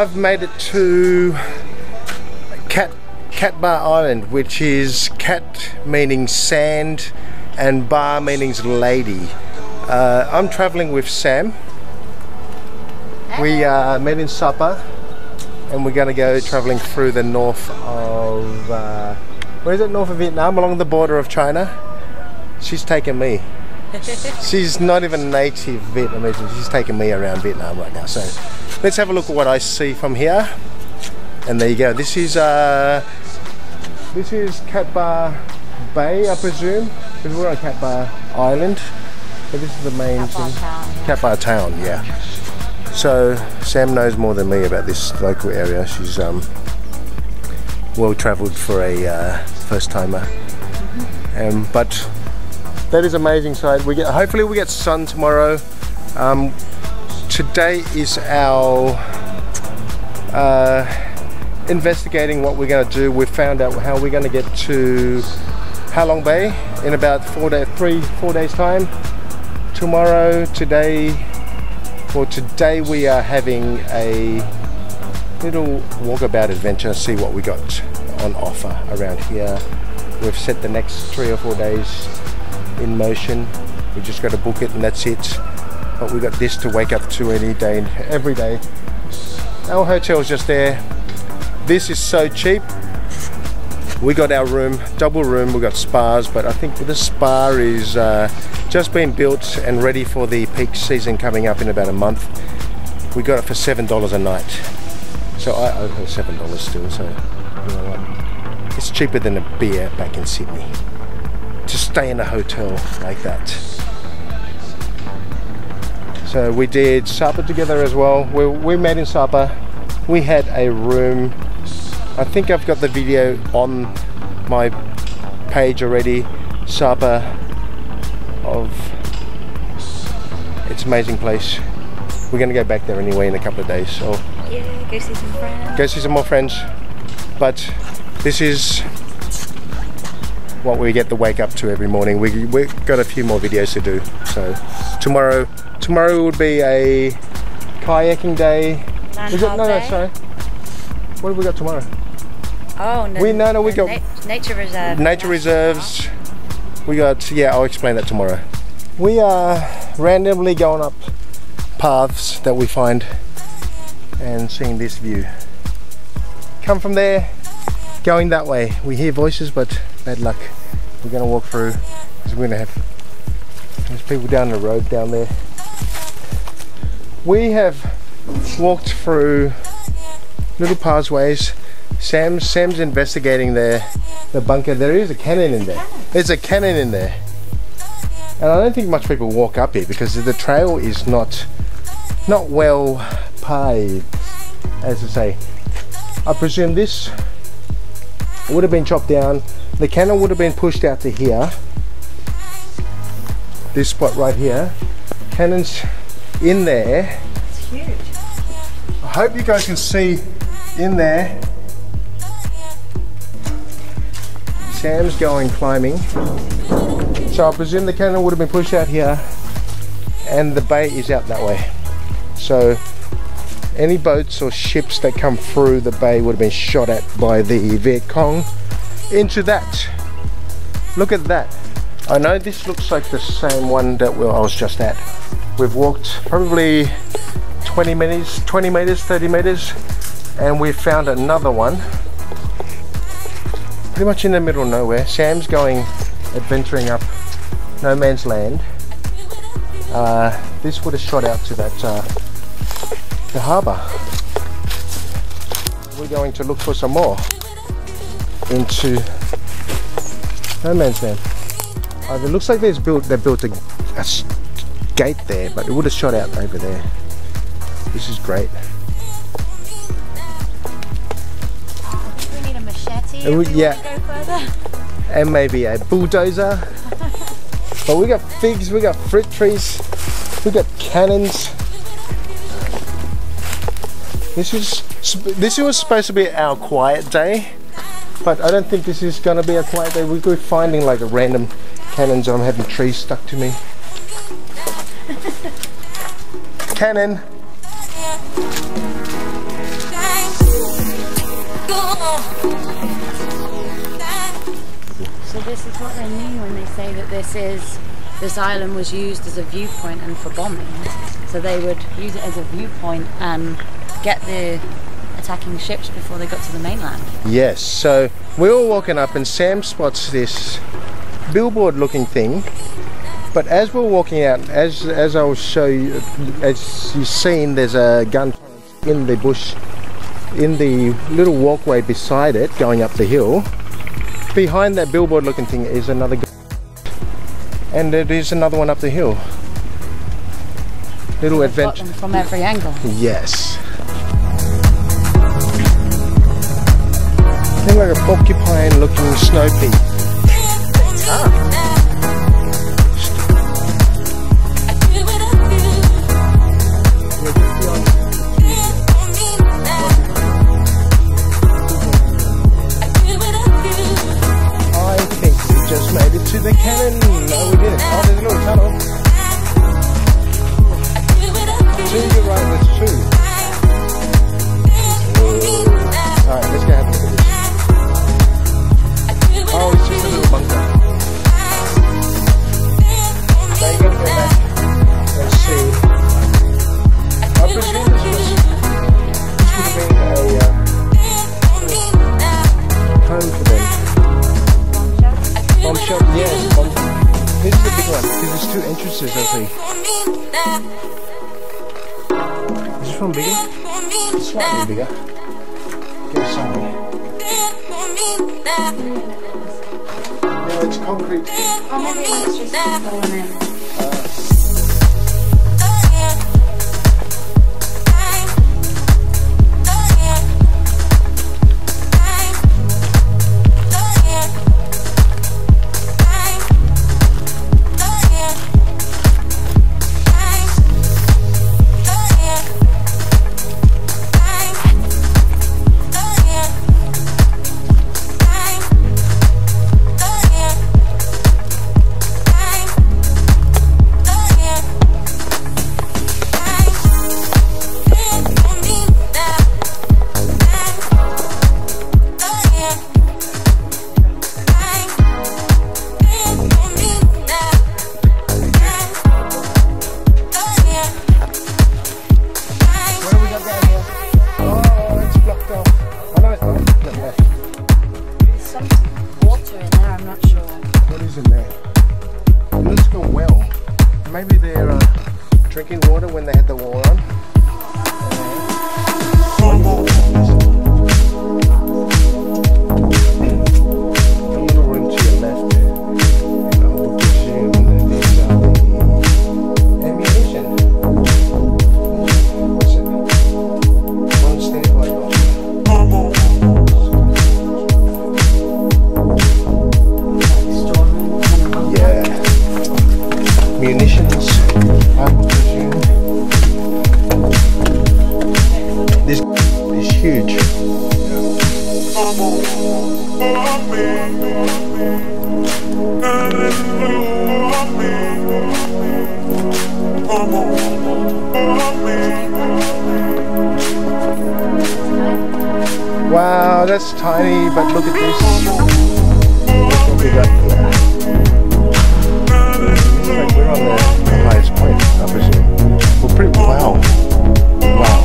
I've made it to Cat Cat Ba Island, which is cat meaning sand and ba meaning lady. Uh, I'm traveling with Sam. We uh, met in Sapa and we're going to go traveling through the north of, uh, where is it, north of Vietnam, along the border of China. She's taken me. She's not even native Vietnamese, she's taking me around Vietnam right now. So let's have a look at what I see from here. And there you go. This is uh, this is Cat Ba Bay, I presume, because we're on Cat Ba Island. But this is the main thing. Town. Cat Ba Town, yeah. So Sam knows more than me about this local area. She's um, well travelled for a uh, first timer. Um, but that is amazing side. We get hopefully we get sun tomorrow. Um, today is our uh, investigating what we're going to do. We've found out how we're going to get to Halong Bay in about four day, three, four days time. Tomorrow, today, well, today we are having a little walkabout adventure. See what we got on offer around here. We've set the next three or four days in motion. We just got to book it and that's it. But we got this to wake up to any day, every day. Our hotel's just there. This is so cheap. We got our room, double room. We got spas, but I think the spa is uh, just being built and ready for the peak season coming up in about a month. We got it for seven dollars a night. So I owe her seven dollars still. So you know what? It's cheaper than a beer back in Sydney to stay in a hotel like that. So we did Sapa together as well. We, we met in Sapa. We had a room. I think I've got the video on my page already. Sapa of it's amazing place. We're gonna go back there anyway in a couple of days. So Yeah, go see some friends. go see some more friends. But this is what we get to wake up to every morning. We we got a few more videos to do. So tomorrow tomorrow would be a kayaking day. Land Is it? hard No, no, sorry. What have we got tomorrow? Oh, no. We- no, no, we got- na- nature reserve. Nature reserves. We got yeah. I'll explain that tomorrow. We are randomly going up paths that we find and seeing this view. Come from there, going that way. We hear voices, but bad luck. We're gonna walk through because we're gonna have there's people down the road down there. We have walked through little pathways. Sam's Sam's investigating the the bunker. There is a cannon in there. There's a cannon in there. And I don't think much people walk up here because the trail is not not well paved, as I say. I presume this would have been chopped down. The cannon would have been pushed out to here. This spot right here. Cannon's in there. It's huge. I hope you guys can see in there. Sam's going climbing. So I presume the cannon would have been pushed out here and the bay is out that way. So any boats or ships that come through the bay would have been shot at by the Viet Cong into that. Look at that. I know this looks like the same one that we- I was just at. We've walked probably 20 meters, 20 meters, 30 meters, and we found another one. Pretty much in the middle of nowhere. Sam's going adventuring up no man's land. Uh, this would have shot out to that uh, the harbour. We're going to look for some more into no man's land. Uh, it looks like there's built they built a gate there, but it would have shot out over there. This is great. We need a machete. Uh, if we- we yeah. Want to go further. and maybe a bulldozer. but we got figs, we got fruit trees, we got cannons. This is this was supposed to be our quiet day, but I don't think this is gonna be a quiet day. We're finding like a random cannons. I'm having trees stuck to me. Cannon. So this is what they mean when they say that this is this island was used as a viewpoint and for bombing. So they would use it as a viewpoint and get the attacking ships before they got to the mainland. Yes, so we're all walking up and Sam spots this billboard looking thing. But as we're walking out, as as I'll show you, as you've seen, there's a gun in the bush, in the little walkway beside it, going up the hill. Behind that billboard looking thing is another gun, and there is another one up the hill. Little adventure. from every angle. Yes. Think like a porcupine looking snow peak. Two entrances, I see. Is this one bigger? Slightly bigger. Go somewhere. No, it's concrete. Oh, maybe it's just going in. In there? Wow, that's tiny, but look at this. Look here. It's like we're on the highest point, I presume. We're pretty wow. Wow,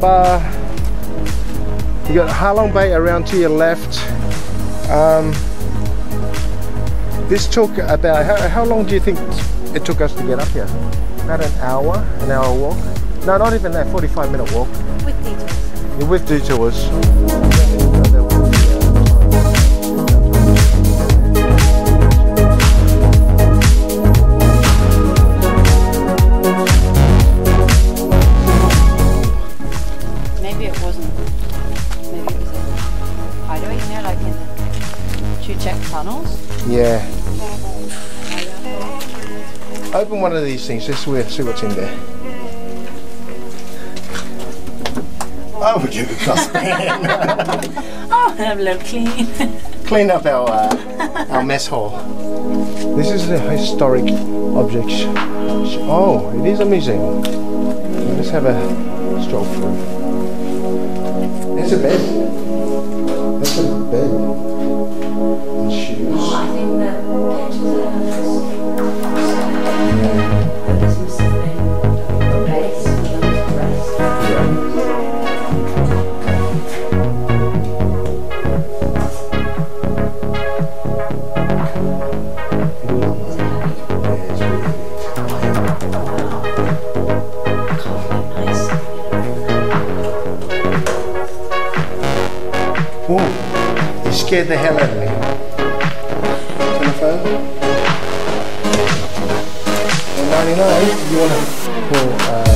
bar. You got Halong Bay around to your left. Um, this took about how, how long do you think it took us to get up here? About an hour, an hour walk. No, not even that. 45 minute walk. With details. With detours. Maybe it was a hideaway, you know, like in the Cu Chi tunnels. Yeah. Open one of these things. Let's see see what's in there. Oh, we get the dustpan. Oh, have a little clean. Clean up our uh, our mess hall. This is the historic objects. Oh, it is a museum. Let's have a stroll through. There's a bed. There's a bed. And shoes. The hell out of me. Telephone? 99 you want to call, uh,